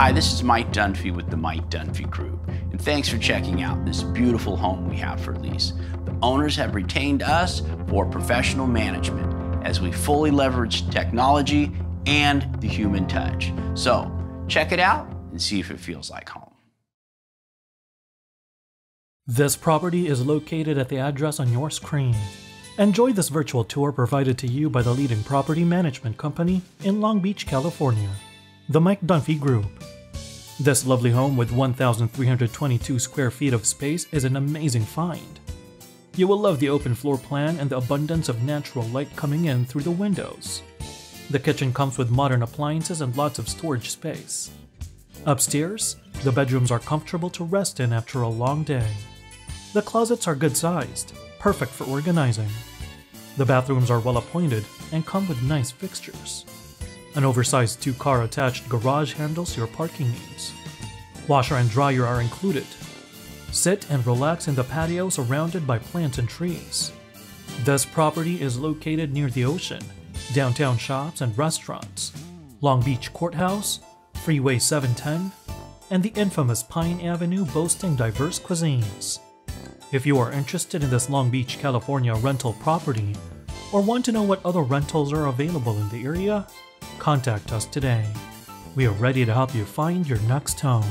Hi, this is Mike Dunfee with the Mike Dunfee Group, and thanks for checking out this beautiful home we have for lease. The owners have retained us for professional management as we fully leverage technology and the human touch. So, check it out and see if it feels like home. This property is located at the address on your screen. Enjoy this virtual tour provided to you by the leading property management company in Long Beach, California, the Mike Dunfee Group. This lovely home with 1,322 square feet of space is an amazing find. You will love the open floor plan and the abundance of natural light coming in through the windows. The kitchen comes with modern appliances and lots of storage space. Upstairs, the bedrooms are comfortable to rest in after a long day. The closets are good sized, perfect for organizing. The bathrooms are well appointed and come with nice fixtures. An oversized two car attached garage handles your parking needs. Washer and dryer are included. Sit and relax in the patio surrounded by plants and trees. This property is located near the ocean, downtown shops and restaurants, Long Beach Courthouse, Freeway 710, and the infamous Pine Avenue boasting diverse cuisines. If you are interested in this Long Beach, California rental property, or want to know what other rentals are available in the area, contact us today. We are ready to help you find your next home.